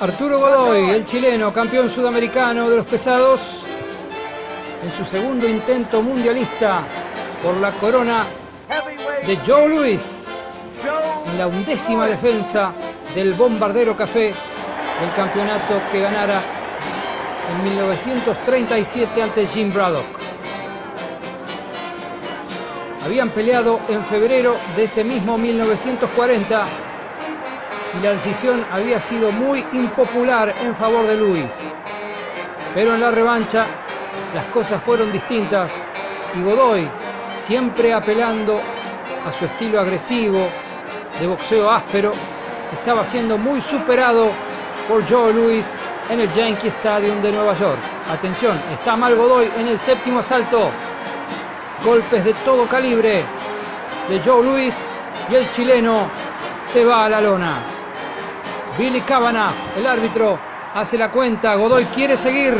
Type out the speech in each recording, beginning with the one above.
Arturo Godoy, el chileno, campeón sudamericano de los pesados, en su segundo intento mundialista por la corona de Joe Louis, en la undécima defensa del bombardero café, el campeonato que ganara en 1937 ante Jim Braddock. Habían peleado en febrero de ese mismo 1940 y la decisión había sido muy impopular en favor de Luis. Pero en la revancha las cosas fueron distintas y Godoy, siempre apelando a su estilo agresivo de boxeo áspero, estaba siendo muy superado por Joe Louis en el Yankee Stadium de Nueva York. Atención, está mal Godoy en el séptimo asalto. Golpes de todo calibre de Joe Louis y el chileno se va a la lona. Billy Cabana, el árbitro, hace la cuenta. Godoy quiere seguir.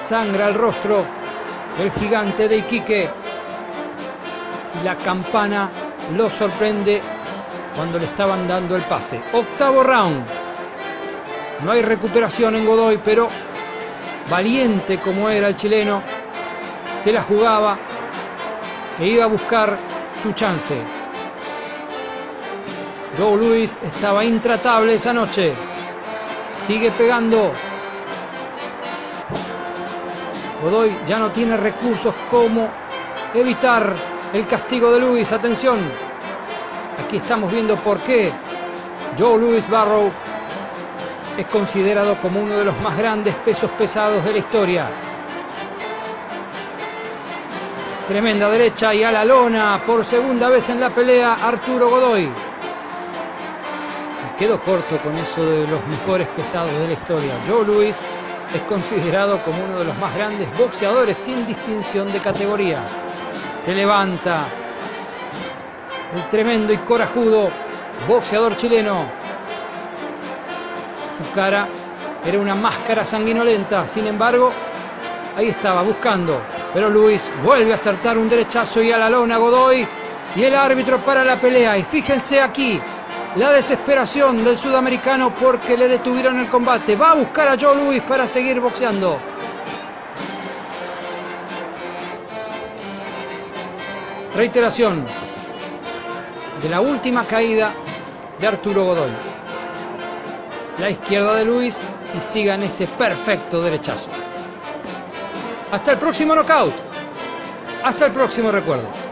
Sangra el rostro del gigante de Iquique. Y la campana lo sorprende cuando le estaban dando el pase. Octavo round. No hay recuperación en Godoy, pero valiente como era el chileno, se la jugaba e iba a buscar su chance. Joe Louis estaba intratable esa noche. Sigue pegando. Godoy ya no tiene recursos como evitar el castigo de Louis. Atención. Aquí estamos viendo por qué Joe Louis Barrow es considerado como uno de los más grandes pesos pesados de la historia. Tremenda derecha y a la lona por segunda vez en la pelea Arturo Godoy quedo corto con eso de los mejores pesados de la historia. Joe Louis es considerado como uno de los más grandes boxeadores sin distinción de categorías. Se levanta el tremendo y corajudo boxeador chileno. Su cara era una máscara sanguinolenta, sin embargo, ahí estaba buscando. Pero Luis vuelve a acertar un derechazo y a la lona Godoy y el árbitro para la pelea. Y fíjense aquí, la desesperación del sudamericano porque le detuvieron el combate. Va a buscar a Joe Louis para seguir boxeando. Reiteración de la última caída de Arturo Godoy. La izquierda de Luis y sigan ese perfecto derechazo. Hasta el próximo knockout. Hasta el próximo recuerdo.